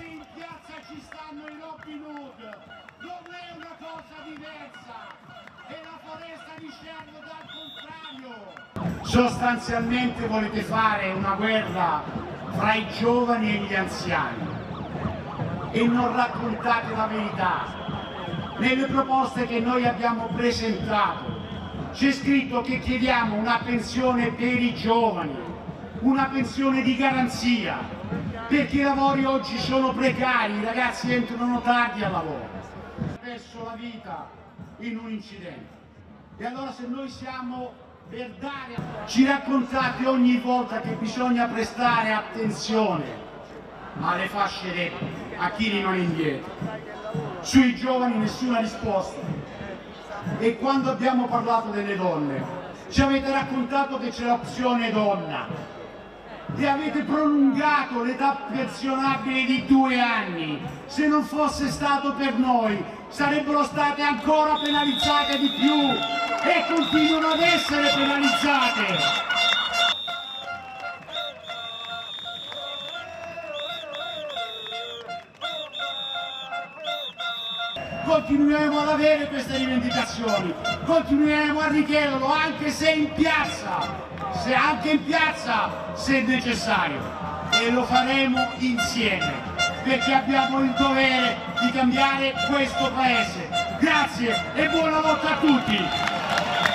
se in piazza ci stanno i Robin Hood, non è una cosa diversa, è la foresta di Cervo dal contrario. Sostanzialmente volete fare una guerra fra i giovani e gli anziani e non raccontate la verità. Nelle proposte che noi abbiamo presentato c'è scritto che chiediamo una pensione per i giovani, una pensione di garanzia, perché i lavori oggi sono precari, i ragazzi entrano tardi al lavoro, perso la vita in un incidente. E allora se noi siamo per dare, ci raccontate ogni volta che bisogna prestare attenzione alle fasce deboli, a chi rimane indietro. Sui giovani nessuna risposta. E quando abbiamo parlato delle donne, ci avete raccontato che c'è l'opzione donna e avete prolungato l'età pensionabile di due anni. Se non fosse stato per noi, sarebbero state ancora penalizzate di più e continuano ad essere penalizzate. continueremo ad avere queste rivendicazioni, continueremo a richiederlo anche se in piazza, se anche in piazza se necessario e lo faremo insieme perché abbiamo il dovere di cambiare questo paese. Grazie e buona lotta a tutti!